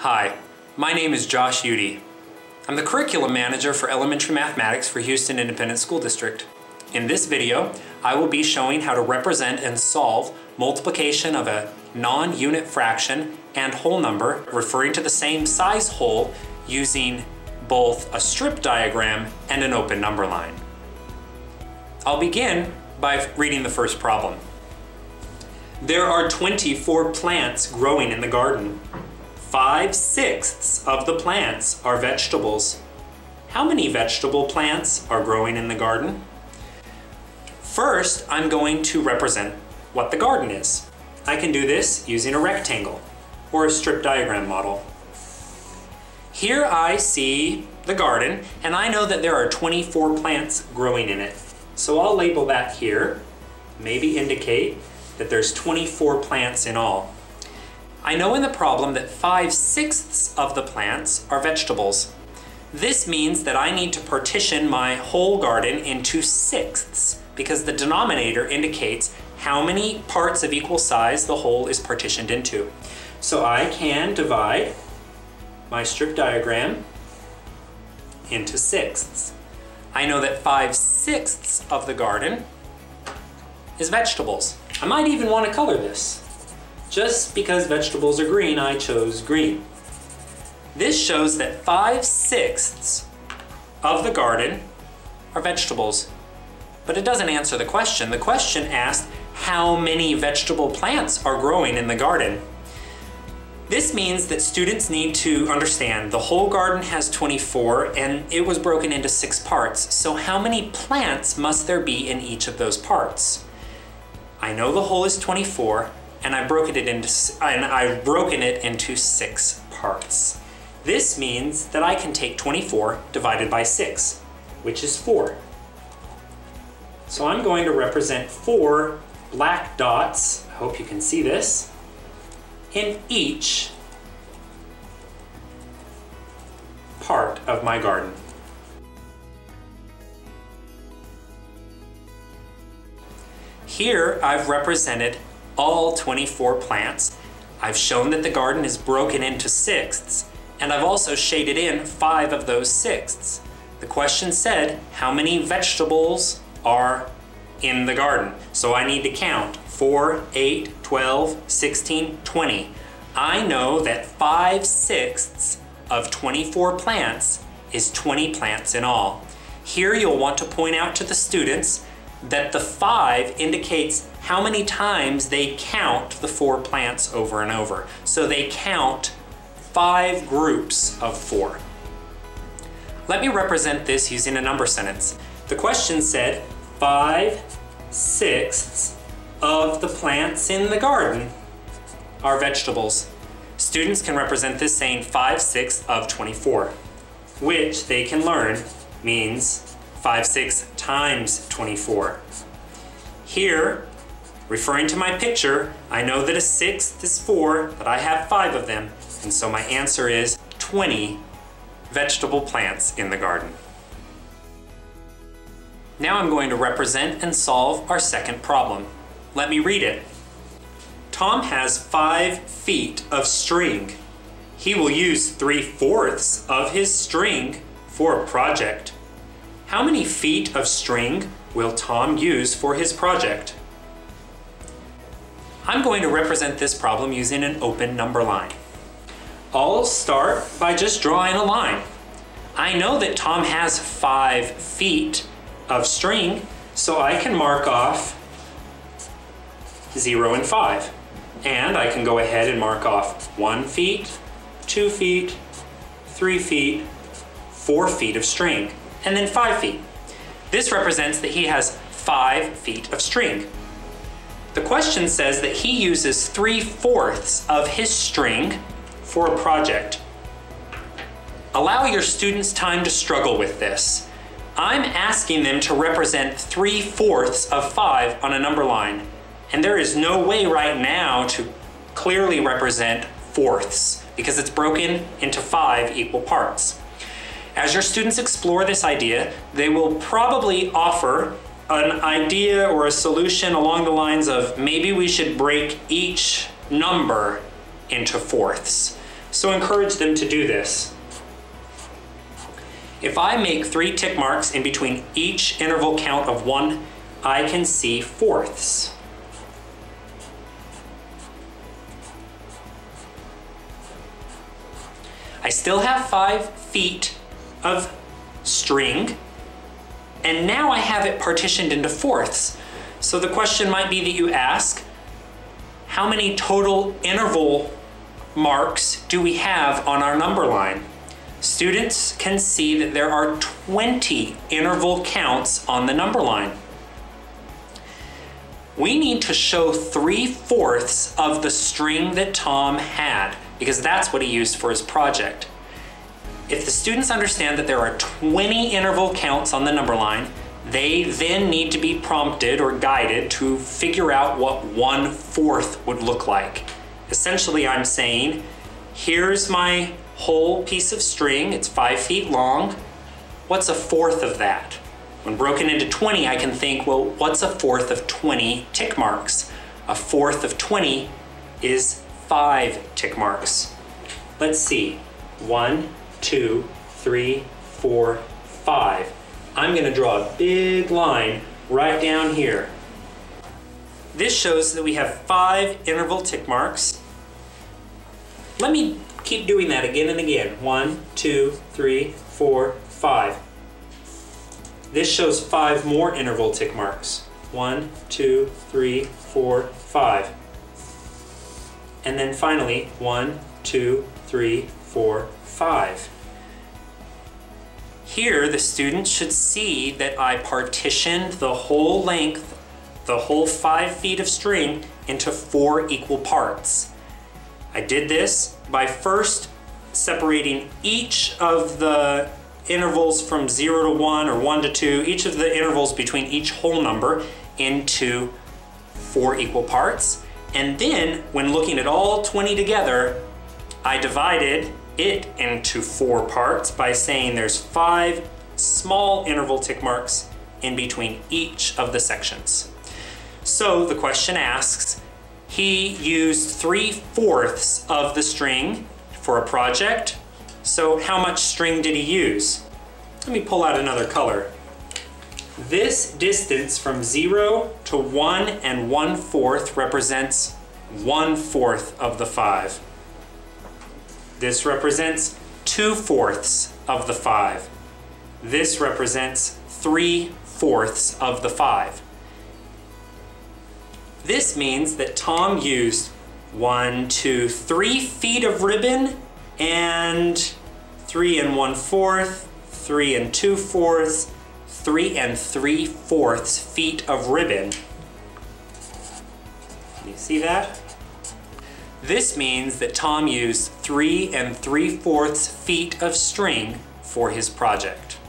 Hi, my name is Josh Udy. I'm the Curriculum Manager for Elementary Mathematics for Houston Independent School District. In this video, I will be showing how to represent and solve multiplication of a non-unit fraction and whole number referring to the same size whole using both a strip diagram and an open number line. I'll begin by reading the first problem. There are 24 plants growing in the garden. Five-sixths of the plants are vegetables. How many vegetable plants are growing in the garden? First, I'm going to represent what the garden is. I can do this using a rectangle or a strip diagram model. Here I see the garden and I know that there are 24 plants growing in it. So I'll label that here, maybe indicate that there's 24 plants in all. I know in the problem that 5 sixths of the plants are vegetables. This means that I need to partition my whole garden into sixths because the denominator indicates how many parts of equal size the whole is partitioned into. So I can divide my strip diagram into sixths. I know that 5 sixths of the garden is vegetables. I might even want to color this. Just because vegetables are green, I chose green. This shows that 5 sixths of the garden are vegetables. But it doesn't answer the question. The question asked how many vegetable plants are growing in the garden. This means that students need to understand the whole garden has 24 and it was broken into six parts. So how many plants must there be in each of those parts? I know the whole is 24 and I've broken it into and I've broken it into six parts. This means that I can take 24 divided by 6, which is 4. So I'm going to represent four black dots, I hope you can see this, in each part of my garden. Here I've represented all 24 plants. I've shown that the garden is broken into sixths, and I've also shaded in five of those sixths. The question said, how many vegetables are in the garden? So I need to count 4, 8, 12, 16, 20. I know that 5 sixths of 24 plants is 20 plants in all. Here you'll want to point out to the students that the 5 indicates how many times they count the four plants over and over. So they count five groups of four. Let me represent this using a number sentence. The question said, five sixths of the plants in the garden are vegetables. Students can represent this saying 5 sixths of 24, which they can learn means 5 sixths times 24. Here, Referring to my picture, I know that a sixth is four, but I have five of them, and so my answer is 20 vegetable plants in the garden. Now I'm going to represent and solve our second problem. Let me read it. Tom has five feet of string. He will use three-fourths of his string for a project. How many feet of string will Tom use for his project? I'm going to represent this problem using an open number line. I'll start by just drawing a line. I know that Tom has five feet of string, so I can mark off zero and five. And I can go ahead and mark off one feet, two feet, three feet, four feet of string, and then five feet. This represents that he has five feet of string. The question says that he uses 3 fourths of his string for a project. Allow your students time to struggle with this. I'm asking them to represent 3 fourths of 5 on a number line, and there is no way right now to clearly represent fourths because it's broken into 5 equal parts. As your students explore this idea, they will probably offer an idea or a solution along the lines of maybe we should break each number into fourths. So encourage them to do this. If I make three tick marks in between each interval count of one, I can see fourths. I still have five feet of string, and now I have it partitioned into fourths. So the question might be that you ask, how many total interval marks do we have on our number line? Students can see that there are 20 interval counts on the number line. We need to show 3 fourths of the string that Tom had because that's what he used for his project. If the students understand that there are 20 interval counts on the number line, they then need to be prompted or guided to figure out what one fourth would look like. Essentially, I'm saying, here's my whole piece of string, it's five feet long. What's a fourth of that? When broken into 20, I can think, well, what's a fourth of 20 tick marks? A fourth of 20 is five tick marks. Let's see. One, two, three, four, five. I'm gonna draw a big line right down here. This shows that we have five interval tick marks. Let me keep doing that again and again. One, two, three, four, five. This shows five more interval tick marks. One, two, three, four, five. And then finally, one, two, three, four, five. Here, the student should see that I partitioned the whole length, the whole five feet of string, into four equal parts. I did this by first separating each of the intervals from 0 to 1 or 1 to 2, each of the intervals between each whole number into four equal parts. And then, when looking at all 20 together, I divided it into four parts by saying there's five small interval tick marks in between each of the sections. So the question asks, he used three fourths of the string for a project. So how much string did he use? Let me pull out another color. This distance from zero to one and one fourth represents one fourth of the five. This represents two fourths of the five. This represents three fourths of the five. This means that Tom used one, two, three feet of ribbon and three and one fourth, three and two fourths, three and three fourths feet of ribbon. You see that? This means that Tom used three and three fourths feet of string for his project.